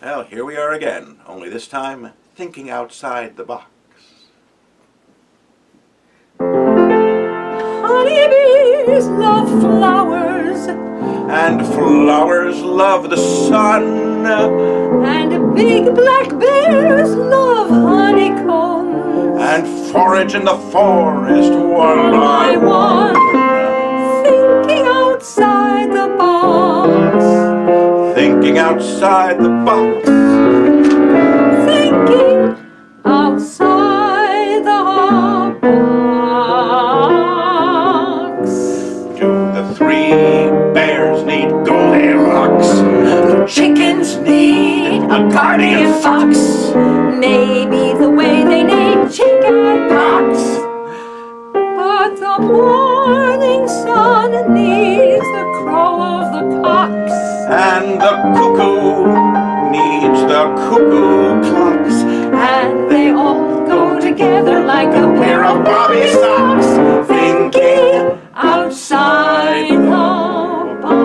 Well, here we are again, only this time thinking outside the box. Honeybees love flowers, And flowers love the sun, and big black bears love honeycombs. and forage in the forest one by one, Thinking outside the box. thinking outside the box. Do the three bears need Goldilocks? The chickens need a guardian fox. Maybe the way they need chicken cuckoo needs the cuckoo clocks. And they all go together like a pair of bobby socks. Thinking outside the box.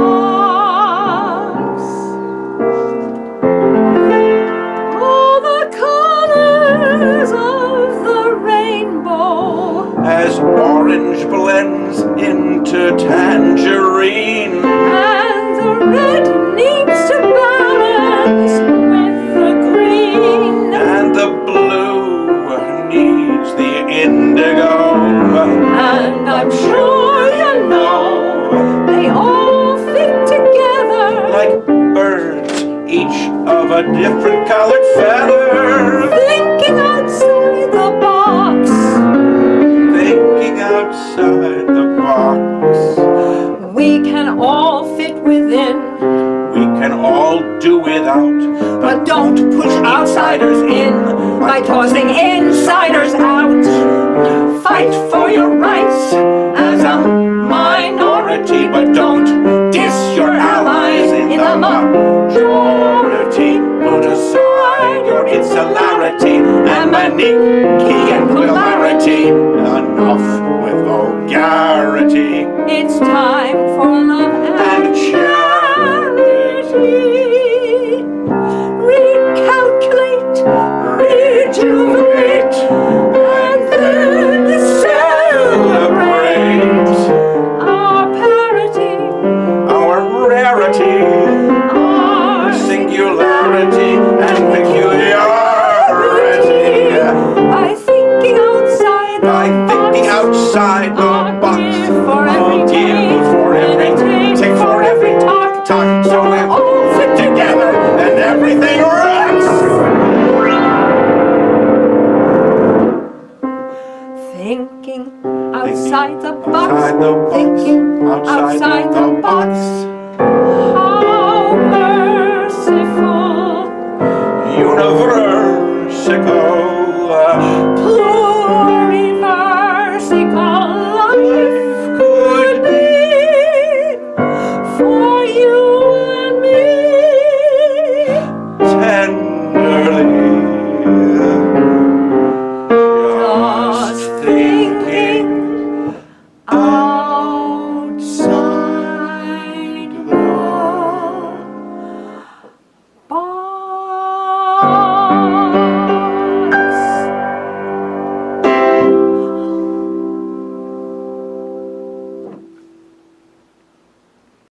All the colors of the rainbow. As orange blends into tangerine. And the red needs indigo. And I'm sure you know they all fit together. Like birds, each of a different colored feather. Thinking outside the box. Thinking outside the box. We can all fit within. We can all do without. But don't push outsiders in by tossing insiders out. And Manichaean. Enough with vulgarity It's time for love and, and charity. Recalculate, rejuvenate, and then celebrate our parity, Our rarity, By thinking box, outside the box, give for every I'll give for every take take for every talk, talk, so we all fit together and everything rocks. Thinking outside the box, the thinking outside the the box. you.